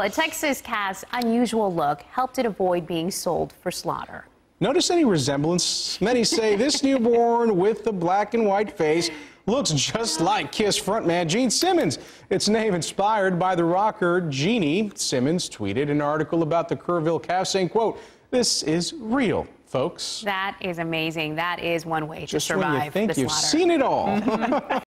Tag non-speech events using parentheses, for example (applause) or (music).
A Texas cat's unusual look helped it avoid being sold for slaughter. Notice any resemblance? Many say this (laughs) newborn with the black and white face looks just like Kiss frontman Gene Simmons. Its name inspired by the rocker Genie. Simmons tweeted an article about the Kerrville calf saying, quote, this is real, folks. That is amazing. That is one way to Just survive when you think the you've slaughter. seen it all. (laughs)